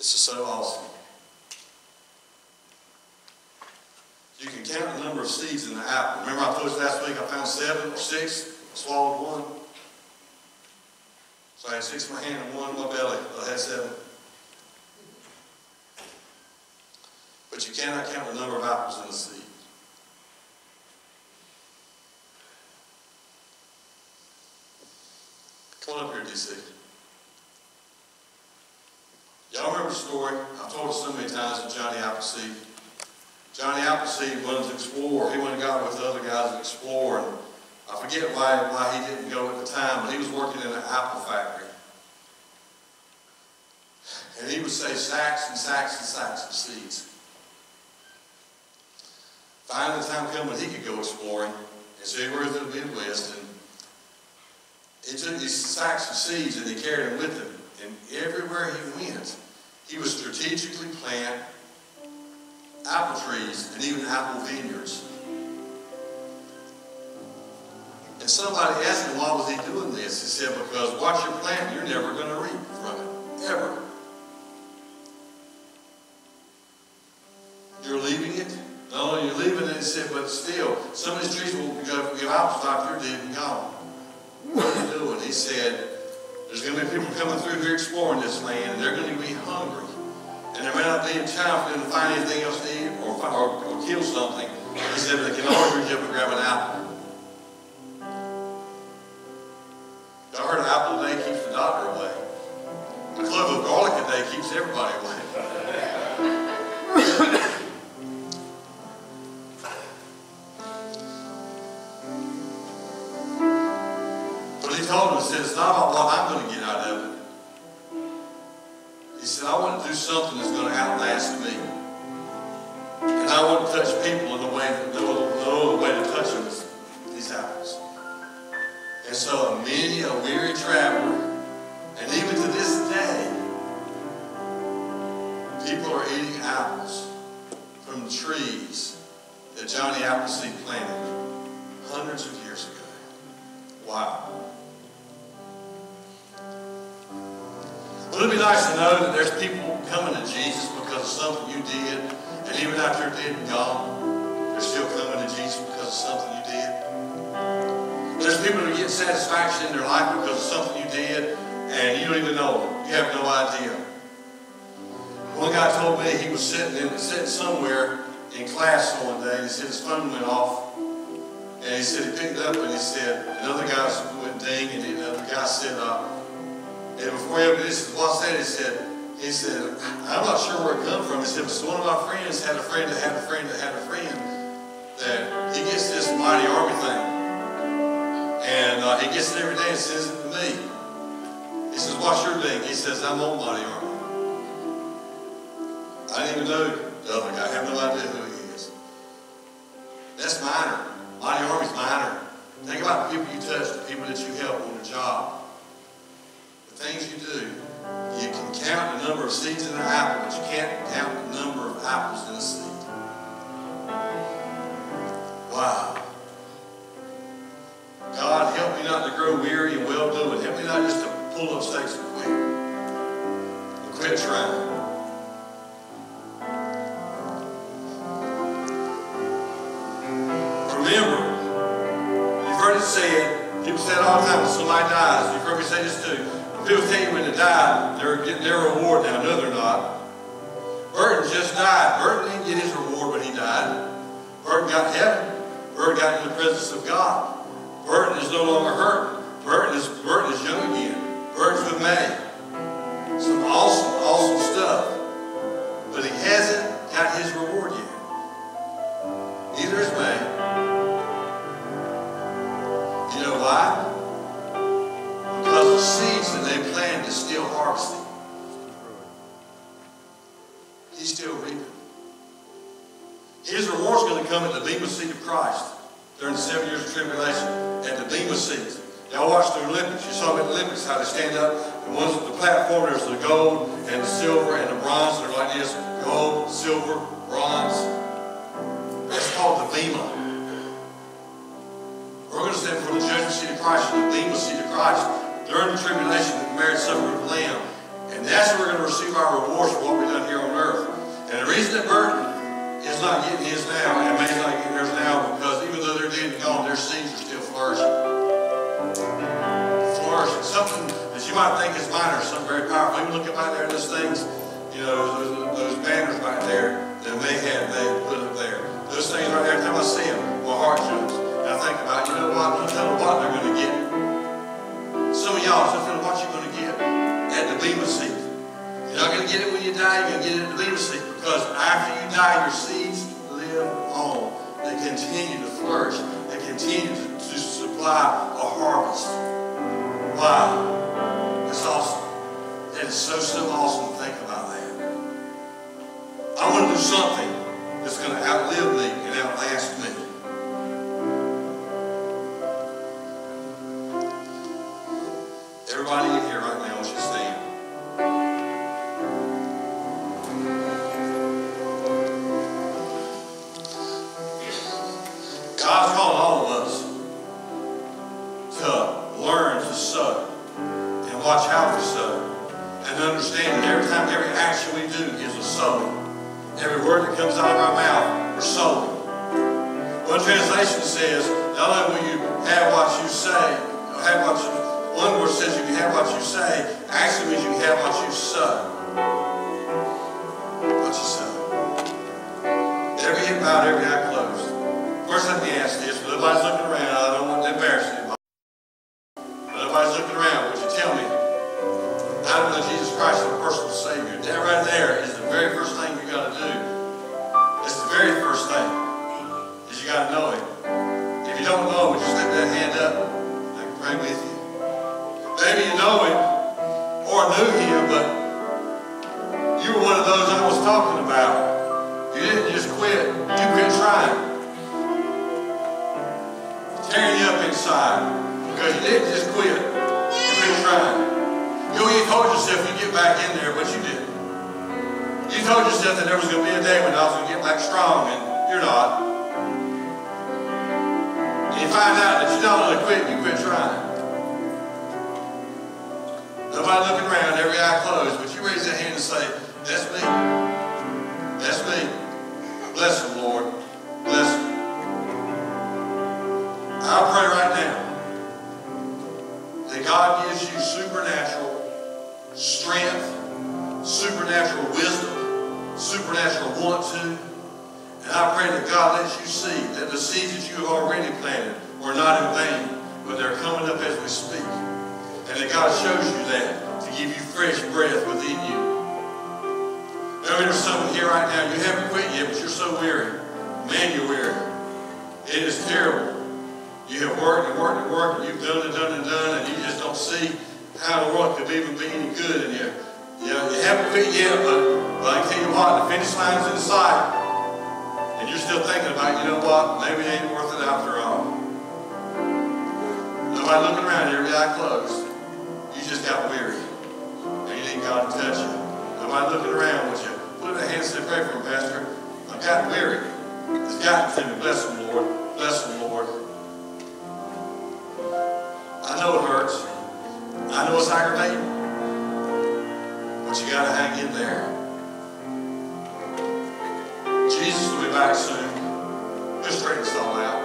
This is so awesome. You can count the number of seeds in the apple. Remember I told you last week I found seven or six, I swallowed one? So I had six in my hand and one in my belly. I had seven. But you cannot count the number of apples in the seed. Come on up here, DC. Y'all remember the story? I've told it so many times of Johnny Appleseed. Johnny Appleseed wanted to explore. He went and got with the other guys and explore. And I forget why, why he didn't go at the time, but he was working in an apple factory. And he would say sacks and sacks and sacks of seeds. Finally, the time came when he could go exploring. And so he worked in the Midwest. And he took these sacks of seeds and he carried them with him. And everywhere he went, he would strategically plant apple trees and even apple vineyards. And somebody asked him, why was he doing this? He said, because what you plant, you're never going to reap from it. Ever. You're leaving it. Not only you're leaving it, he said, but still, some of these trees will give apples after you're dead and gone. What are you doing? He said, there's going to be people coming through here exploring this land, and they're going to be hungry. And there may not be time for them to find anything else to eat or, or, or kill something. He said, but they can always reach up and grab an apple. Y'all heard an apple a day keeps the doctor away. A clove of garlic a day keeps everybody away. But he told said, it's not about what I'm going to get do something that's going to outlast me. And I want to touch people in the way the only way to touch them is these apples. And so many a weary traveler, and even to this day, people are eating apples from trees that Johnny Appleseed planted hundreds of years ago. Wow. Wouldn't it be nice to know that there's people coming to Jesus because of something you did, and even after you're dead and gone, they're still coming to Jesus because of something you did? There's people who get satisfaction in their life because of something you did, and you don't even know it. You have no idea. One guy told me he was sitting in, sitting somewhere in class one day, and he said his phone went off, and he said he picked it up, and he said another guy went ding, and another guy said, uh, and before he opened this, what said, he said, he said, I'm not sure where it come from. He said, but one of my friends had a friend that had a friend that had a friend that he gets this mighty army thing. And uh, he gets it every day and sends it to me. He says, what's your thing? He says, I'm on mighty army. I didn't even know the other guy. I have no idea who he is. That's minor. Mighty army's minor. Think about the people you touch, the people that you help on the job things you do. You can count the number of seeds in an apple, but you can't count the number of apples in a seed. Wow. God, help me not to grow weary in well doing. Help me not just to pull up stakes and quit. And quit trying. Remember, you've heard it said, people say it all the time, somebody dies. You've heard me say this too. People tell you when they die, they're getting their reward now. No, they're not. Burton just died. Burton didn't get his reward when he died. Burton got heaven. Burton got in the presence of God. Burton is no longer hurt. Burton is, Burton is young again. Burton's with May. Some awesome, awesome stuff. But he hasn't got his reward yet. Neither is May. Seeds that they planted is still harvesting. He's still reaping. His reward's going to come at the Bema seat of Christ during the seven years of tribulation at the Bema seat. Y'all watch the Olympics. You saw at the Olympics how they stand up. The ones at the platform, there's the gold and the silver and the bronze. They're like this. Gold, silver, bronze. That's called the Bema. We're going to stand before the judgment seat of Christ and the Bema seat of Christ during the tribulation the marriage supper of the Lamb. And that's where we're going to receive our rewards for what we've done here on earth. And the reason that Burton is not getting his now, and may not get theirs now, because even though they're dead and gone, their seeds are still flourishing. Flourishing. Something that you might think is minor, something very powerful. Even look at there those things, you know, those, those banners right there that they had, they put up there. Those things right there, every time I see them, my heart jumps. I think about, you know what, no matter what they're going to get, of y'all, just what you're going to get at the Bema seat. You're not going to get it when you die, you're going to get it at the Bema seat. Because after you die, your seeds live on. They continue to flourish. They continue to, to supply a harvest. Wow. It's awesome. It is so, so awesome to think about that. I want to do something that's going to outlive me and outlast me. Everybody in here right now, I you to stand. God's called all of us to learn to sow and watch how we sow and understand that every time, every action we do is a sowing. Every word that comes out of our mouth, we're sowing. One translation says, not only will you you say, actually means you have what you sow. What you sow. Every head bowed, every eye closed. First, let me ask this. Nobody's looking around, I don't want to embarrass anybody. Nobody's looking around, would you tell me? I don't know Jesus Christ as a personal Savior. That right there is the very first thing you got to do. It's the very first thing. Is you got to know Him. If you don't know would you slip that hand up? I can pray with you. Maybe you know Him or knew Him, but you were one of those I was talking about. You didn't just quit. You quit trying tearing you up inside because you didn't just quit. You've been trying. You know, you told yourself you'd get back in there, but you didn't. You told yourself that there was going to be a day when I was going to get back strong, and you're not. And you find out that you don't only quit, you quit trying. Nobody looking around, every eye closed, but you raise that hand and say, that's me. That's me. Bless them, Lord. Bless them. I pray right now that God gives you supernatural strength, supernatural wisdom, supernatural want to. And I pray that God lets you see that the seeds that you have already planted were not in vain, but they're coming up as we speak. And that God shows you that to give you fresh breath within you. Maybe there's someone here right now, you haven't quit yet, but you're so weary. Man, you're weary. It is terrible. You have worked and worked and worked, and you've done and done and done, and you just don't see how the world could even be any good in you. You, know, you haven't quit yet, but, but I tell you what, the finish line's in sight. And you're still thinking about, you know what, maybe it ain't worth it after all. Nobody looking around, here, eye closed. You just got weary. And you need God to touch you. Nobody looking around with you. Put up a hand and pray for him, Pastor. I've gotten weary. It's gotten to me. Bless them, Lord. Bless them, Lord. I know it hurts. I know it's aggravating. But you got to hang in there. Jesus will be back soon. He'll straighten us all out.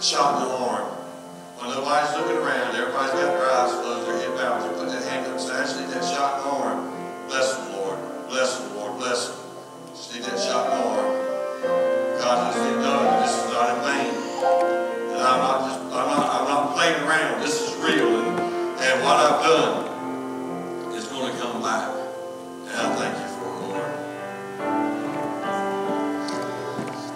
Shot the arm. When nobody's looking around, everybody's got their eyes closed, their head bowed, they put that hand up I just that shot the arm. Bless the Lord. Bless the Lord. Bless them. Just need that shot the arm. God has been done. This is not in vain. And I'm not just, I'm not, I'm not playing around. This is real. And, and what I've done is going to come back. And I thank you for it, Lord.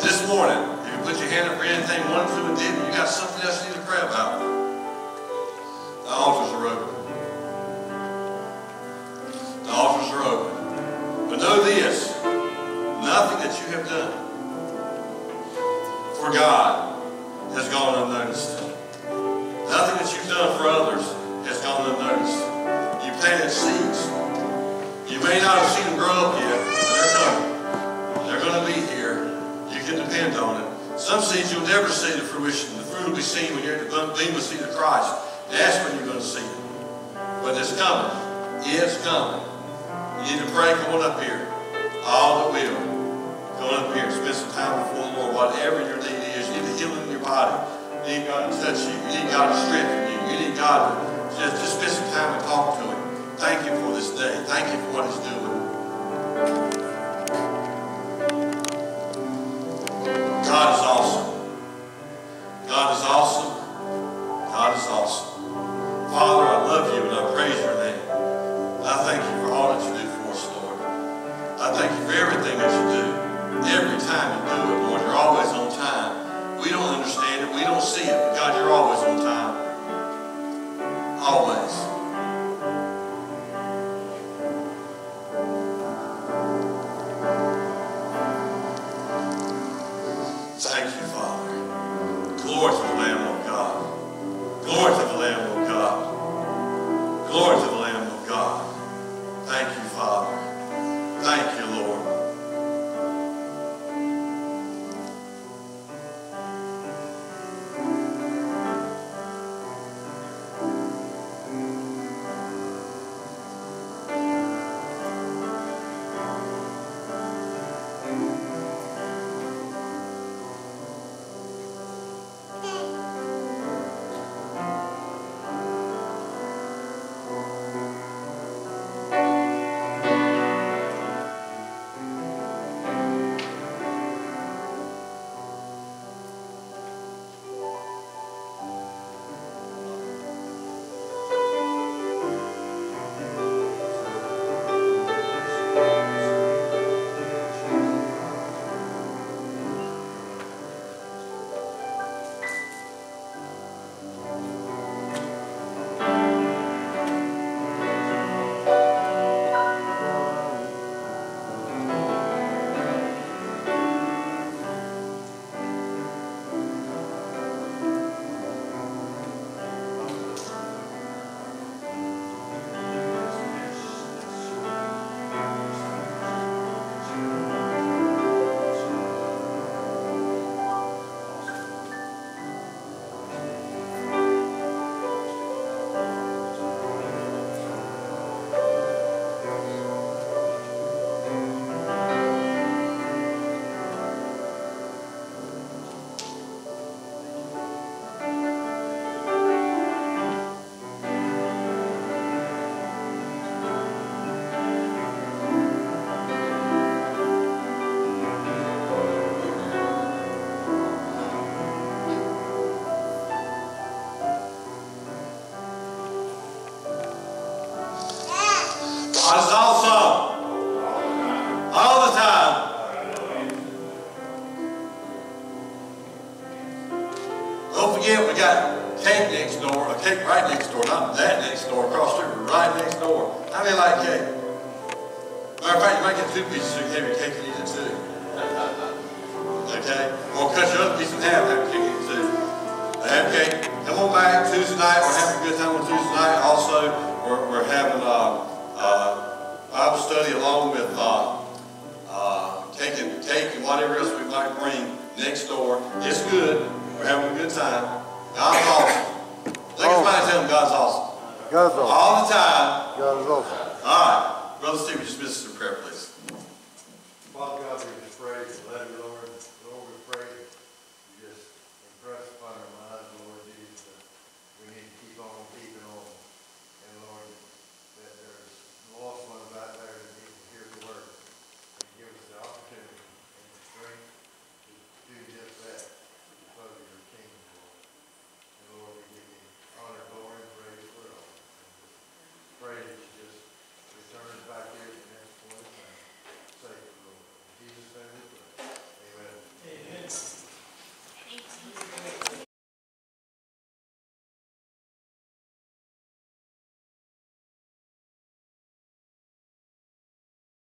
This morning, you put your hand up for anything one of and did, you got something else you need to pray about. The altars are open. The altars are open. But know this, nothing that you have done for God has gone unnoticed. Nothing that you've done for others has gone unnoticed. You planted seeds. You may not have seen them grow up yet, but they're coming. They're going to be here. You can depend on it. Some seeds you'll never see the fruition. The fruit will be seen when you're at the bema seat of Christ. That's when you're going to see it. But it's coming. It's coming. You need to pray, come on up here. All that will. Come on up here. Spend some time before the Lord. Whatever your need is, you need healing in your body. You need God to touch you. You need God to strengthen you. You need God to just, just spend some time and talk to Him. Thank you for this day. Thank you for what He's doing. Thank you, Father. Don't forget, we got cake next door, a cake right next door, not that next door, across the street, right next door. How many like cake? Matter of fact, you might get two pieces you have your cake and eat it too. Okay? Or cut your other piece in half, have cake and too. Okay, come on back Tuesday night. We're having a good time on Tuesday night. Also, we're, we're having a, a Bible study along with uh, cake and cake and whatever else we might bring next door. It's good. We're having a good time. God's awesome. Look at somebody tell them God's awesome. God's awesome. All the time. God is awesome. All right. Brother Steve, just miss us in prayer, please. Father God,